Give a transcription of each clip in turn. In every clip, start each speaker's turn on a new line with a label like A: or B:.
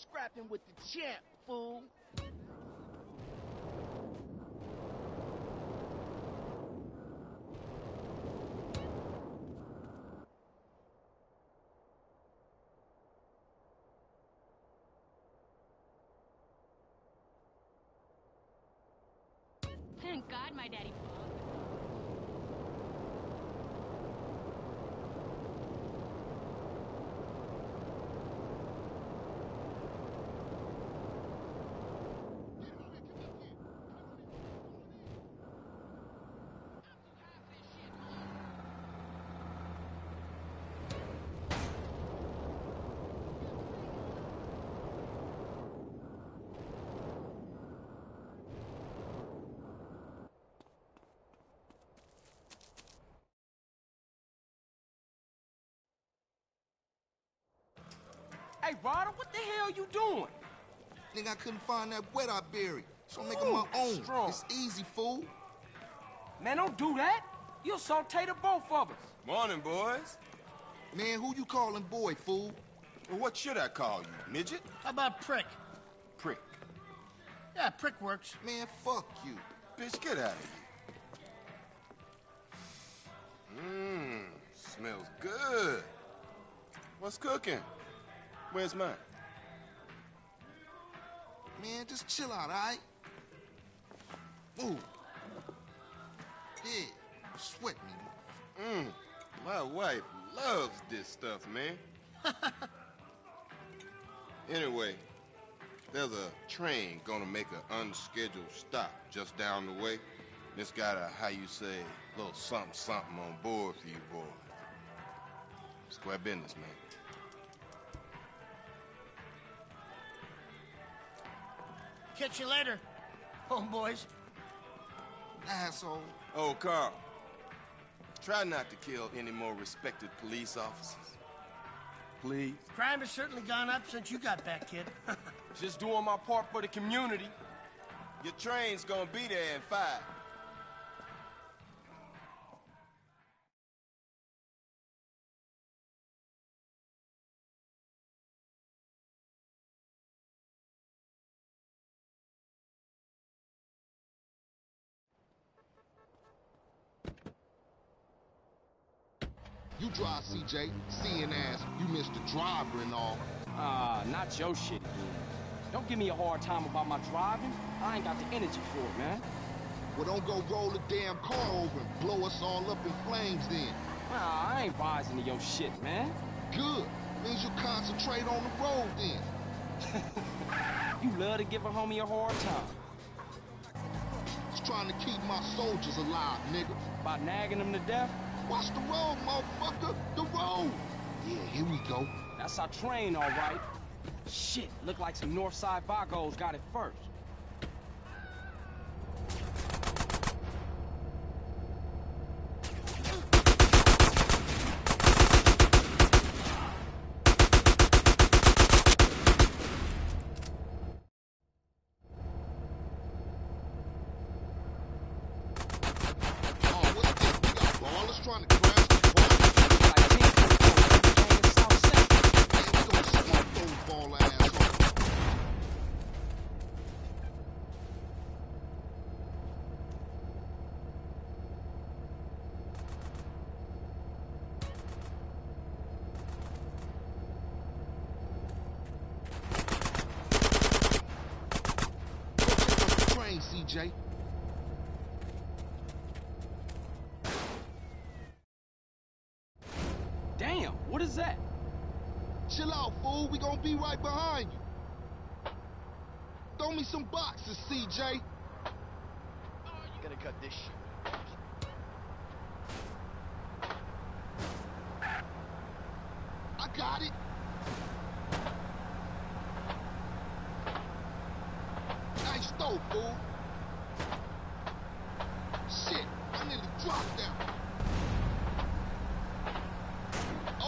A: scrapping with the champ, fool.
B: Thank God my daddy
C: Hey, Ryder, what the hell you doing?
D: Nigga, I couldn't find that wet I buried. So I'm making my own.
C: strong.
D: It's easy, fool.
C: Man, don't do that. You'll saute the both of us.
E: Morning, boys.
D: Man, who you calling boy, fool?
E: Well, what should I call you, midget?
F: How about prick?
E: Prick.
F: Yeah, prick works.
D: Man, fuck you.
E: Bitch, get out of here. Mmm, smells good. What's cooking? Where's mine?
D: Man, just chill out, all right? Move. Yeah, sweat me.
E: Mmm, my wife loves this stuff, man. anyway, there's a train gonna make an unscheduled stop just down the way. It's got a, how you say, little something something on board for you boys. Square business, man.
F: Catch you later, homeboys.
D: Asshole.
E: Oh, Carl. Try not to kill any more respected police officers. Please.
F: Crime has certainly gone up since you got back, kid.
C: Just doing my part for the community.
E: Your train's gonna be there in five.
D: You drive, CJ. Seeing as you missed the driver and all.
C: Ah, not your shit again. Don't give me a hard time about my driving. I ain't got the energy for it, man.
D: Well, don't go roll the damn car over and blow us all up in flames then.
C: Nah, I ain't rising to your shit, man.
D: Good. Means you concentrate on the road then.
C: You love to give a homie a hard time.
D: Just trying to keep my soldiers alive, nigga.
C: By nagging them to death,
D: Watch the road, motherfucker. The road. Yeah, here we go.
C: that's our train, all right. Shit, look like some Northside Vagos got it first.
D: Oh, what's this? We got Ballas trying to crash the party.
C: Like Team Football, in South Central.
D: Man, we gonna smoke those ball assholes. Go check out the train, CJ.
C: Damn, what is that?
D: Chill out, fool. We gonna be right behind you. Throw me some boxes, CJ.
A: Gonna cut this shit.
D: I got it. Nice throw, fool. Shit, I nearly dropped that.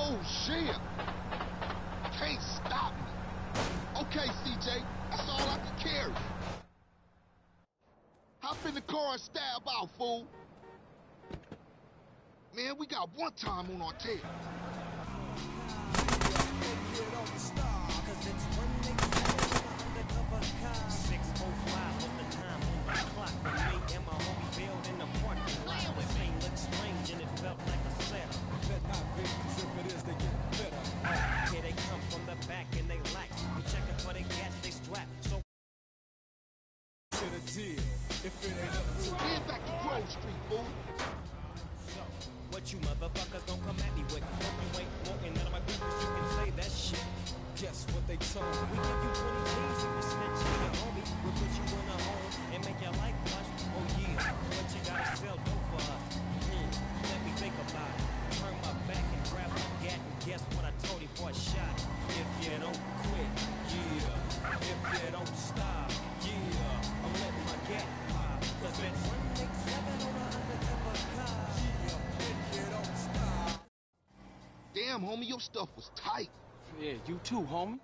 D: Oh, shit. Can't stop me. Okay, CJ, that's all I can carry. Hop in the car and stab out, fool. Man, we got one time on our tail. Get back to Grove Street, fool.
B: What you motherfuckers gon' come at me with? Hope you ain't walking none of my 'cause you can say that shit. Guess what they told me? We give you 20 G's if you snitch on your homie. We'll put you in a home
D: Damn, homie, your stuff was tight.
C: Yeah, you too, homie.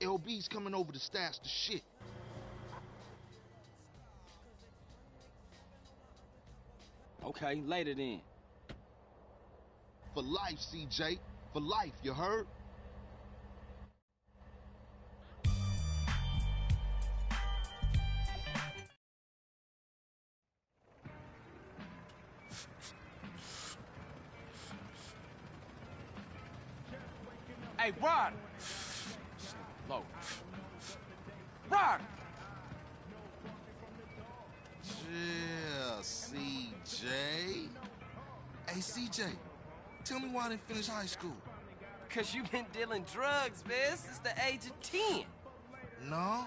D: LB's coming over to stash the shit.
C: Okay, later then.
D: For life, CJ. For life, you heard? CJ. Hey, CJ, tell me why I didn't finish high school.
G: Cause you been dealing drugs, man, since the age of 10.
D: No,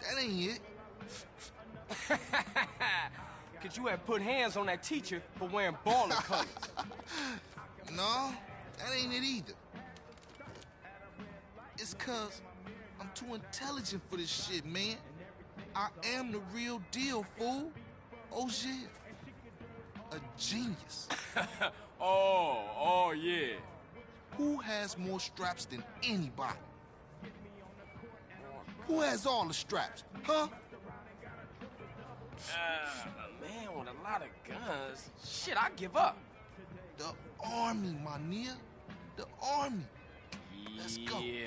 D: that ain't it.
C: Cause you had put hands on that teacher for wearing Balla colors.
D: No, that ain't it either. It's cause I'm too intelligent for this shit, man. I am the real deal, fool. Oh yeah. A genius.
C: oh, oh yeah.
D: Who has more straps than anybody? Who has all the straps? Huh?
G: Uh, a man with a lot of guns. Shit, I give up.
D: The army, my nigga. The army. Let's go.
G: Yeah.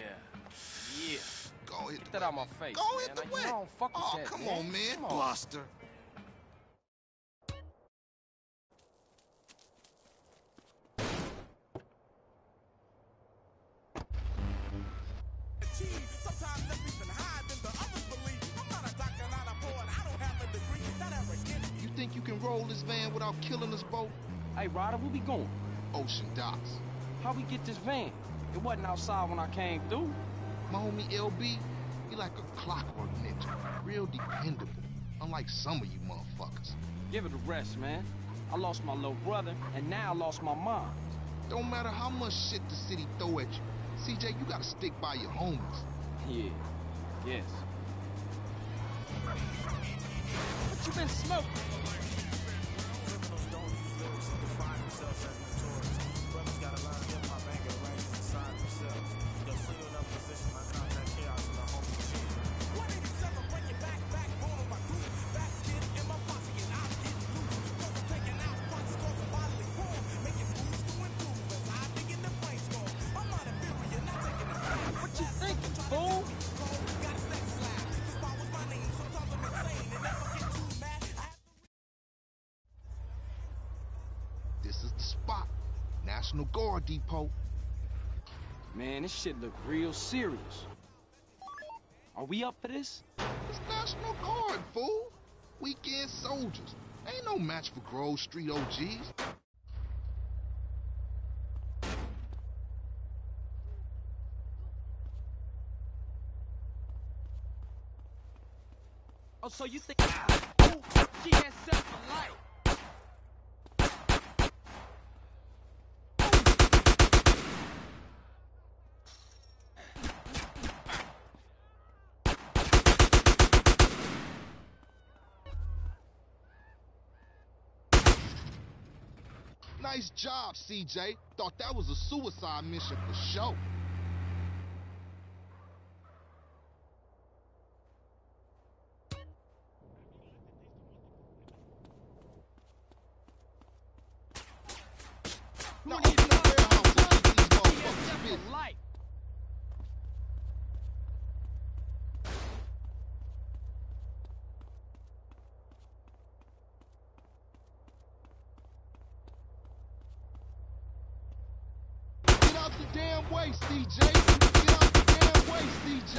G: Yeah.
D: Go hit
G: Get that out my face.
D: Go
G: man.
D: hit the
G: I,
D: wet.
G: You don't fuck with
D: oh, come
G: man.
D: on, man.
G: Come on.
D: Buster. Van without killing us both?
C: Hey, Ryder, where we going?
D: Ocean docks.
C: How we get this van? It wasn't outside when I came through.
D: My homie LB, he like a clockwork ninja. Real dependable. Unlike some of you motherfuckers.
C: Give it a rest, man. I lost my little brother, and now I lost my mom.
D: Don't matter how much shit the city throw at you. CJ, you gotta stick by your homies.
C: Yeah, yes. What you been smoking?
D: National Guard Depot.
C: Man, this shit look real serious. Are we up for this?
D: It's National Guard, fool. Weekend soldiers. Ain't no match for Grove Street OGs.
C: Oh, so you think Ooh, she has set
D: Nice job, CJ. Thought that was a suicide mission for sure. Now waist, DJ. Get off the damn waist, DJ.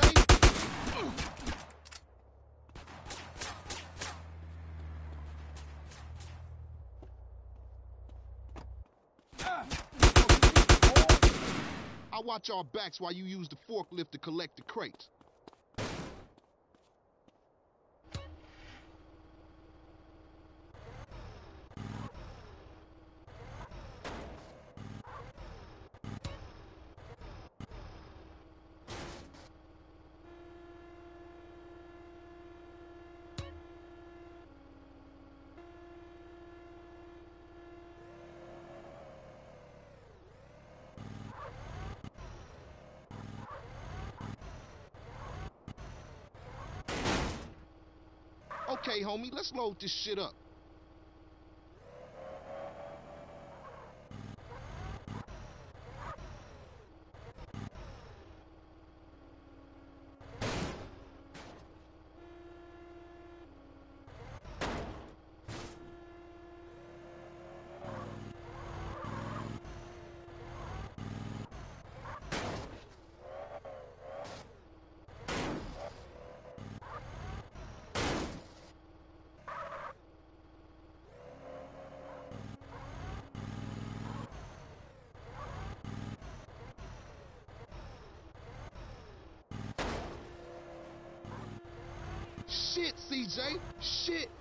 D: I watch our backs while you use the forklift to collect the crates. Okay, homie, let's load this shit up. Shit, CJ. Shit.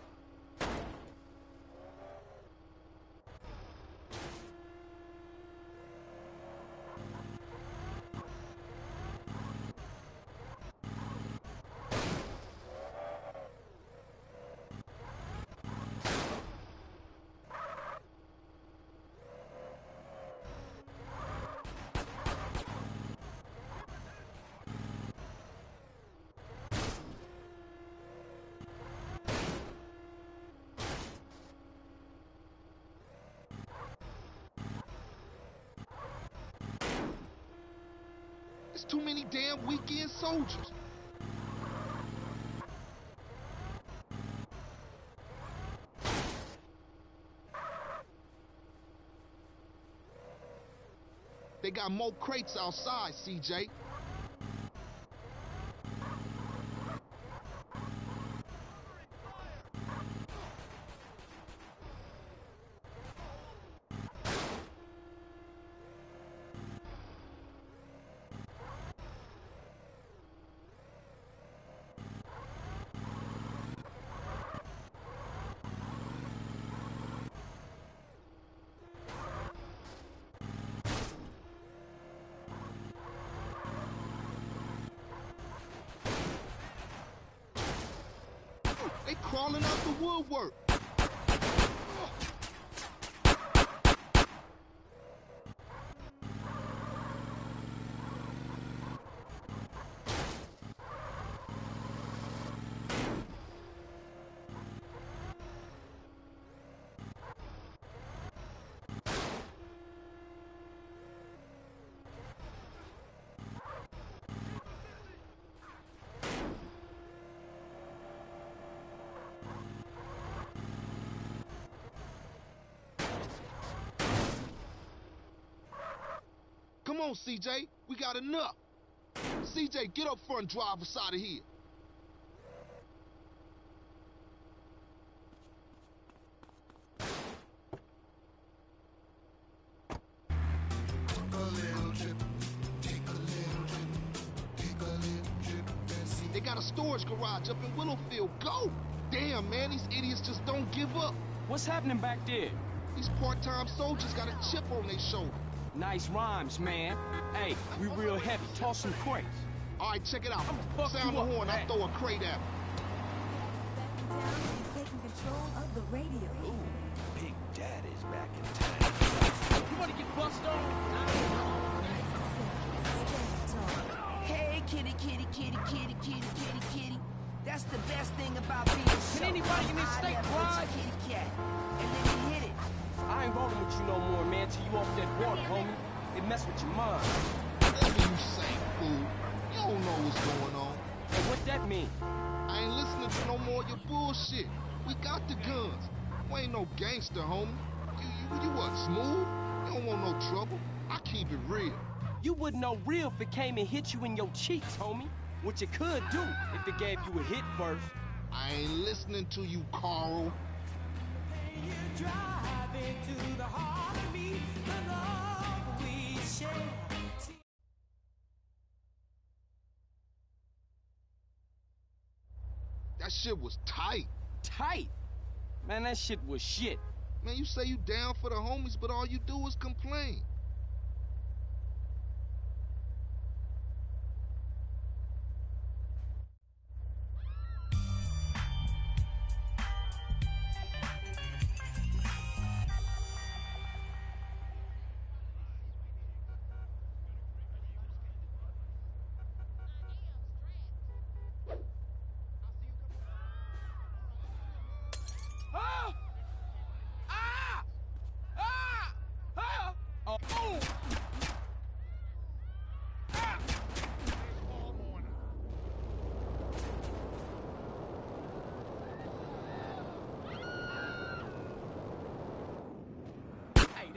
D: Too many damn weekend soldiers. They got more crates outside, CJ. Crawling out the woodwork. On, CJ. We got enough. CJ, get up front and drive us out of here. They got a storage garage up in Willowfield. Go! Damn, man, these idiots just don't give up.
C: What's happening back there?
D: These part-time soldiers got a chip on their shoulder.
C: Nice rhymes, man. Hey, we real heavy. Toss some crates.
D: All right, check it out.
C: fuck
D: Sound
C: you
D: the
C: up,
D: horn,
C: man.
D: I'll throw a crate at 'em.
H: Down is taking control of the radio.
I: Big Daddy's back in town.
C: You wanna get bust on?
G: Hey, kitty, kitty, kitty, kitty, kitty, kitty, kitty. That's the best thing about being
C: Can anybody in this state ride?
G: kitty cat.
C: Water, homie. It mess with your mind.
D: Whatever you say, fool. You don't know what's going on.
C: And what that mean?
D: I ain't listening to no more of your bullshit. We got the guns. We ain't no gangster, homie. You, you, you what, smooth? You don't want no trouble. I keep it real.
C: You wouldn't know real if it came and hit you in your cheeks, homie. What you could do if it gave you a hit first.
D: I ain't listening to you, Carl.
J: That shit was tight.
C: Tight? Man, that shit was shit.
J: Man, you say you down for the homies, but all you do is complain.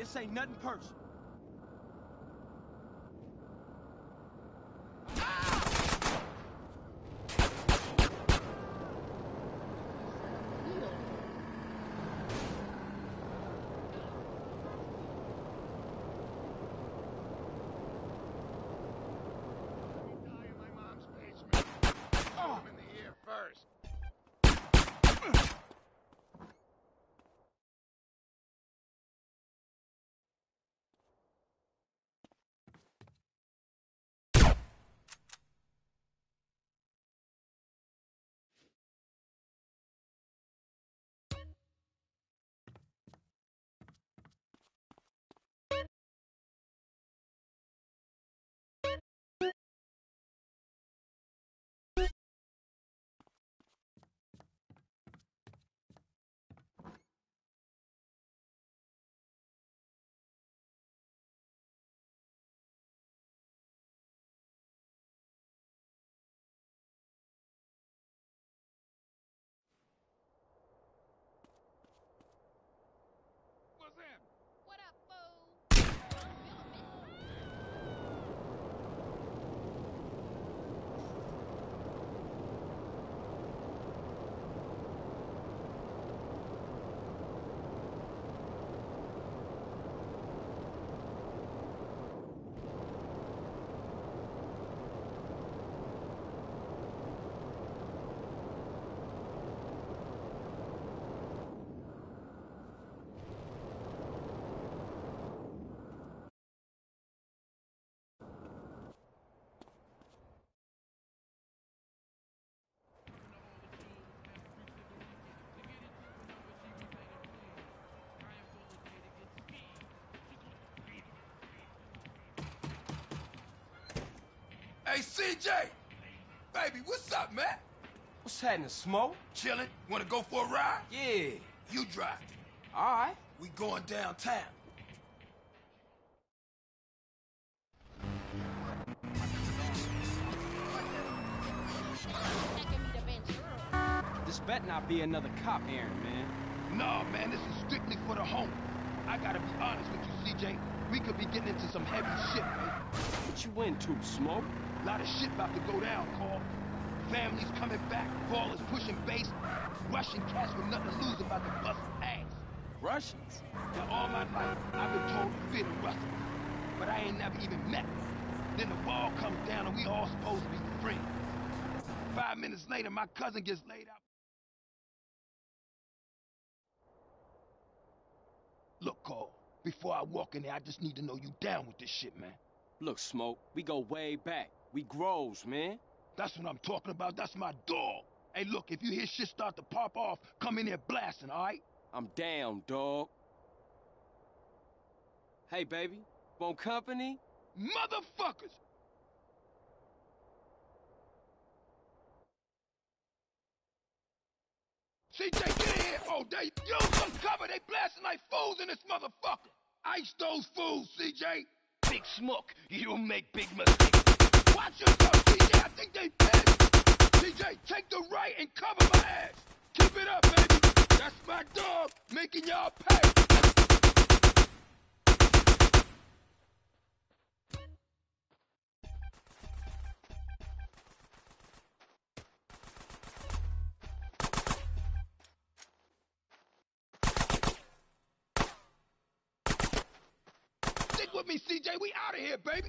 C: This ain't nothing personal.
K: Hey, CJ! Baby, what's up, man?
C: What's happening, Smoke?
K: Chillin'? Wanna go for a ride?
C: Yeah.
K: You drive.
C: All right.
K: We going downtown.
C: This better not be another cop errand, man.
K: No, man, this is strictly for the home. I gotta be honest with you, CJ. We could be getting into some heavy shit, man.
C: What you into, Smoke?
K: Lot of shit about to go down, Carl. Families coming back, Ballas pushing base, Russian cats with nothing to lose about to bust ass.
C: Russians?
K: Now, all my life, I've been told to fear the Russians, but I ain't never even met them. Then the wall comes down and we all supposed to be friends. Five minutes later, my cousin gets laid out. Look, Carl, before I walk in there, I just need to know you down with this shit, man.
C: Look, Smoke, we go way back. We grows, man.
K: That's what I'm talking about. That's my dog. Hey, look, if you hear shit start to pop off, come in here blasting, all right?
C: I'm down, dog. Hey, baby, want company?
K: Motherfuckers! CJ, get in here! Oh, they use some cover. They blasting like fools in this motherfucker. Ice those fools, CJ. Big smoke. You make big mistakes. Watch yourself, CJ. I think they dead. CJ, take the right and cover my ass. Keep it up, baby. That's my dog making y'all pay. Stick with me, CJ. We out of here, baby.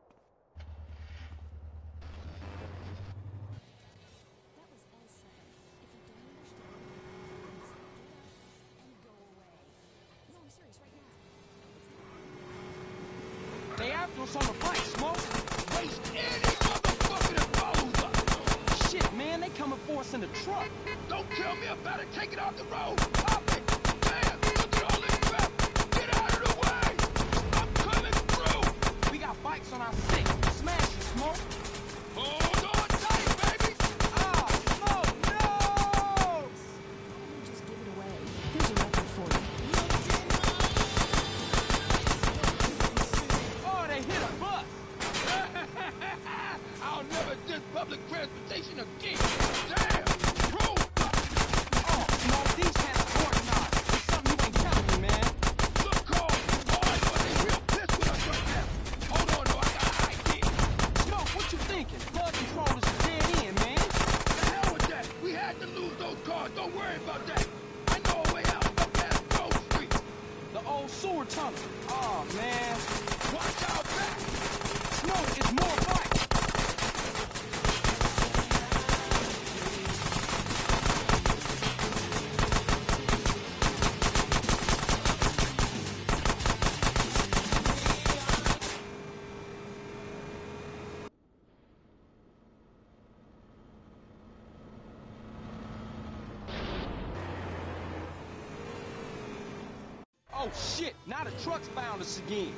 K: Shit, now the
C: truck's found us again.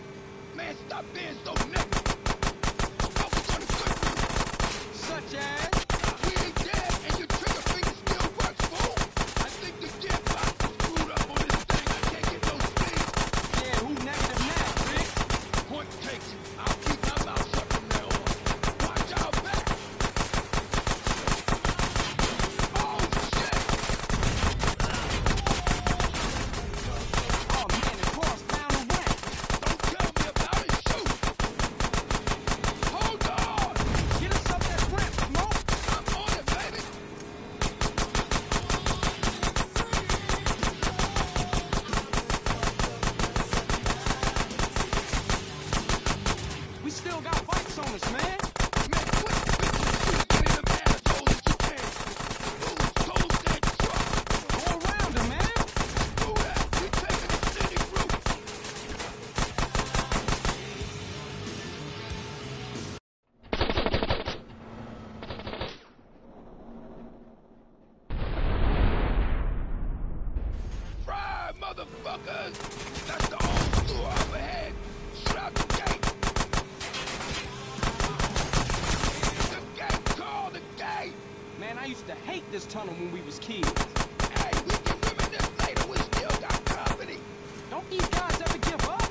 K: Man, stop being so negative.
C: Such as? tunnel when we was kids.
K: Hey, we can reminisce later. We still got company.
C: Don't these guys ever give up?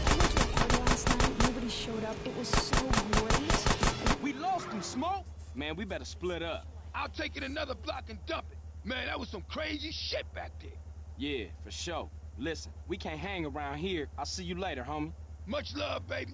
H: I went to a party last night. Nobody showed up. It was so great.
C: We lost them, Smoke. Man, we better split up.
K: I'll take it another block and dump it. Man, that was some crazy shit back there.
C: Yeah, for sure. Listen, we can't hang around here. I'll see you later, homie.
K: Much love, baby.